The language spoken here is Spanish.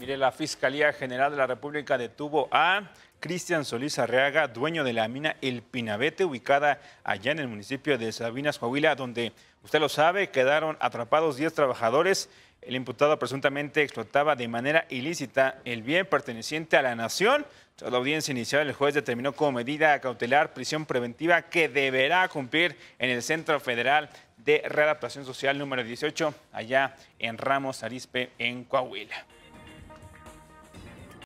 Mire, la Fiscalía General de la República detuvo a Cristian Solís Arriaga, dueño de la mina El Pinabete, ubicada allá en el municipio de Sabinas, Coahuila, donde, usted lo sabe, quedaron atrapados 10 trabajadores. El imputado presuntamente explotaba de manera ilícita el bien perteneciente a la nación. Tras la audiencia inicial, el juez determinó como medida cautelar prisión preventiva que deberá cumplir en el Centro Federal de Readaptación Social número 18, allá en Ramos Arispe, en Coahuila.